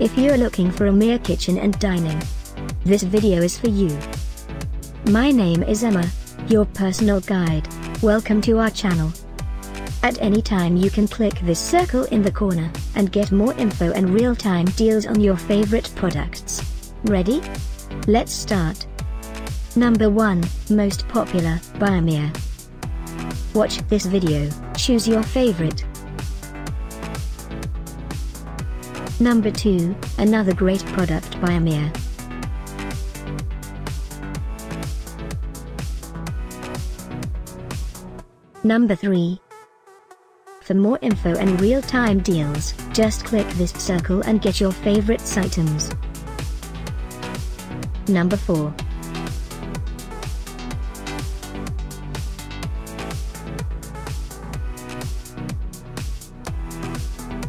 If you're looking for Amir kitchen and dining, this video is for you. My name is Emma, your personal guide. Welcome to our channel. At any time you can click this circle in the corner, and get more info and real-time deals on your favorite products. Ready? Let's start. Number 1, Most Popular, by Amir. Watch this video, choose your favorite. Number 2, another great product by Amir. Number 3. For more info and real-time deals, just click this circle and get your favorites items. Number 4.